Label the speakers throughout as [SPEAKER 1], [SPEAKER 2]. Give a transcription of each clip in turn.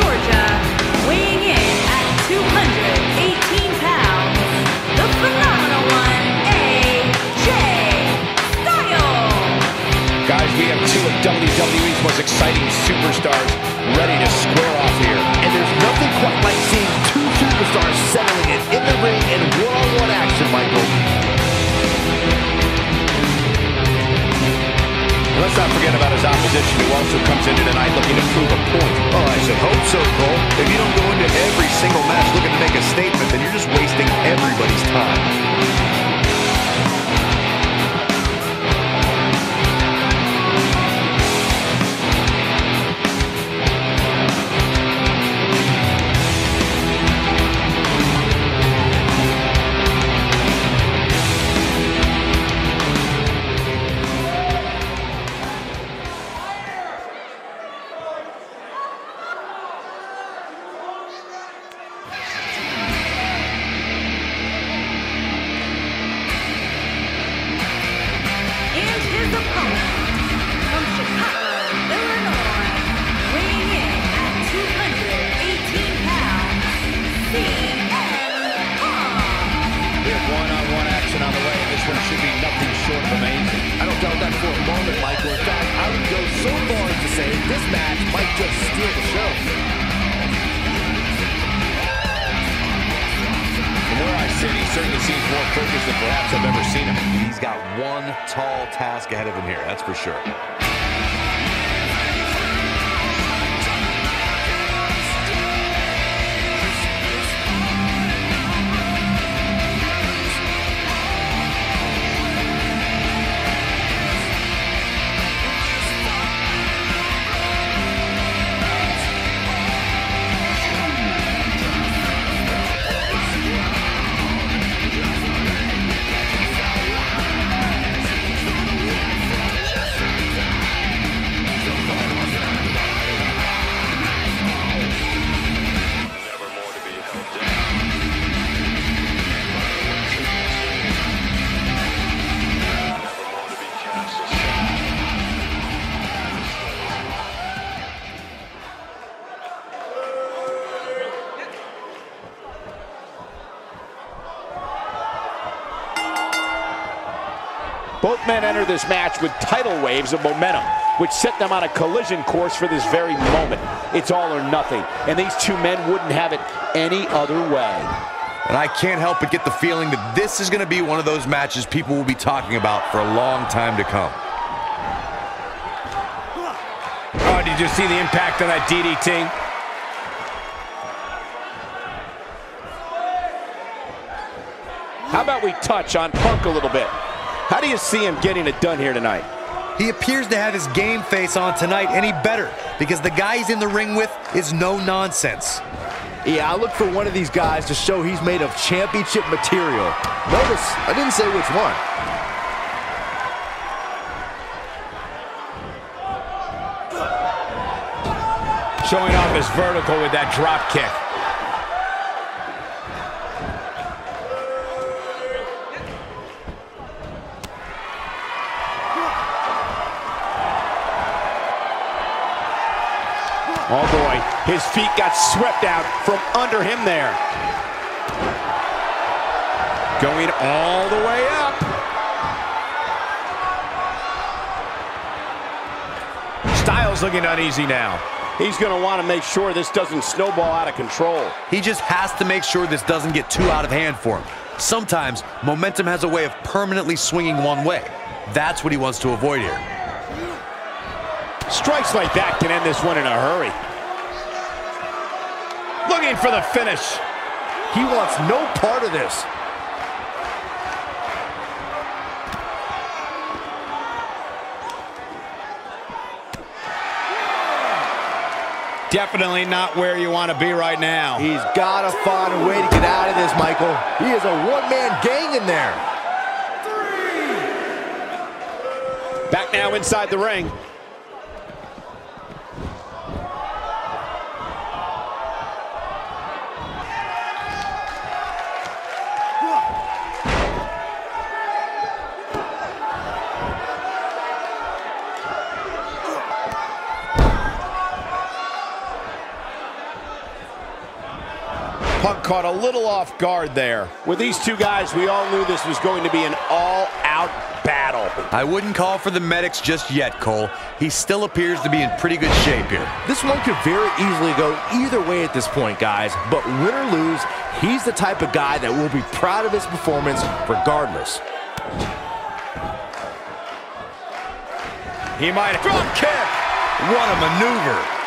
[SPEAKER 1] Georgia, weighing in at 218 pounds, the phenomenal one, AJ Styles.
[SPEAKER 2] Guys, we have two of WWE's most exciting superstars ready to square off here.
[SPEAKER 3] And there's nothing quite like seeing two superstars settling it in the ring in one-on-one action, Michael.
[SPEAKER 2] Let's not forget about his opposition, who also comes into tonight looking to prove a point.
[SPEAKER 3] Oh, I should hope so, Cole. If you don't go into every single match looking to make a statement, then you're just wasting everybody's time.
[SPEAKER 2] More than perhaps I've ever seen him.
[SPEAKER 3] He's got one tall task ahead of him here, that's for sure.
[SPEAKER 4] Both men enter this match with tidal waves of momentum, which set them on a collision course for this very moment. It's all or nothing, and these two men wouldn't have it any other way.
[SPEAKER 3] And I can't help but get the feeling that this is going to be one of those matches people will be talking about for a long time to come.
[SPEAKER 2] Oh, did you see the impact on that DDT?
[SPEAKER 4] How about we touch on Punk a little bit? How do you see him getting it done here tonight?
[SPEAKER 5] He appears to have his game face on tonight any better because the guy he's in the ring with is no nonsense.
[SPEAKER 3] Yeah, I look for one of these guys to show he's made of championship material. Notice, I didn't say which one.
[SPEAKER 2] Showing off his vertical with that drop kick.
[SPEAKER 4] His feet got swept out from under him there. Going all the way up.
[SPEAKER 2] Styles looking uneasy now.
[SPEAKER 4] He's going to want to make sure this doesn't snowball out of control.
[SPEAKER 5] He just has to make sure this doesn't get too out of hand for him. Sometimes momentum has a way of permanently swinging one way. That's what he wants to avoid here.
[SPEAKER 4] Strikes like that can end this one in a hurry.
[SPEAKER 2] Looking for the finish.
[SPEAKER 3] He wants no part of this.
[SPEAKER 2] Definitely not where you want to be right now.
[SPEAKER 3] He's got to find a way to get out of this, Michael. He is a one-man gang in there.
[SPEAKER 4] Back now inside the ring.
[SPEAKER 2] Punk caught a little off guard there.
[SPEAKER 4] With these two guys, we all knew this was going to be an all-out
[SPEAKER 1] battle.
[SPEAKER 5] I wouldn't call for the medics just yet, Cole. He still appears to be in pretty good shape here.
[SPEAKER 3] This one could very easily go either way at this point, guys. But win or lose, he's the type of guy that will be proud of his performance regardless.
[SPEAKER 5] He might have... drop kick. What a maneuver.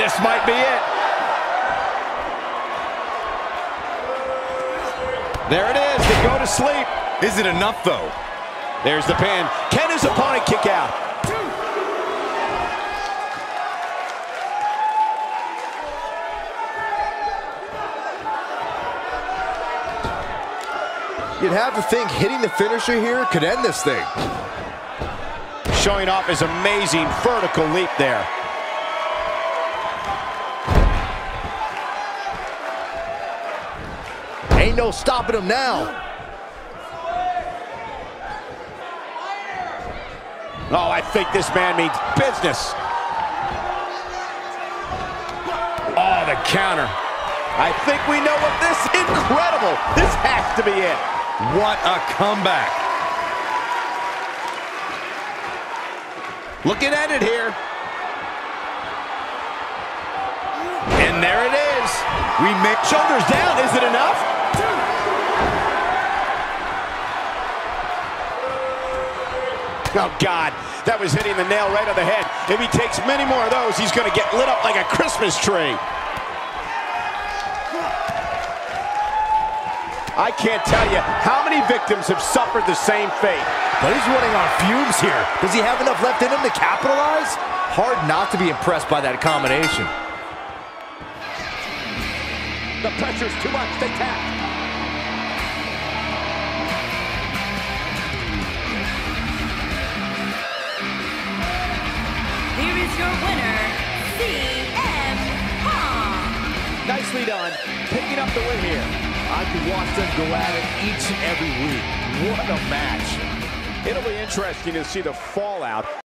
[SPEAKER 2] This might be it. There it is. They go to sleep.
[SPEAKER 5] Is it enough, though?
[SPEAKER 2] There's the pin. Can his opponent kick out?
[SPEAKER 3] You'd have to think hitting the finisher here could end this thing.
[SPEAKER 2] Showing off his amazing vertical leap there.
[SPEAKER 3] Ain't no stopping him now.
[SPEAKER 2] Oh, I think this man means business. Oh, the counter. I think we know what this, incredible. This has to be it.
[SPEAKER 5] What a comeback.
[SPEAKER 2] Looking at it here. And there it is. We make shoulders down. Is it enough? Oh, God. That was hitting the nail right on the head. If he takes many more of those, he's going to get lit up like a Christmas tree. I can't tell you how many victims have suffered the same fate.
[SPEAKER 3] But he's running on fumes here. Does he have enough left in him to capitalize? Hard not to be impressed by that combination.
[SPEAKER 2] The pressure's too much. They tap.
[SPEAKER 6] Is your winner, CM Punk.
[SPEAKER 2] Nicely done. Picking up the win here.
[SPEAKER 3] I could watch them go at it each and every week. What a match.
[SPEAKER 2] It'll be interesting to see the fallout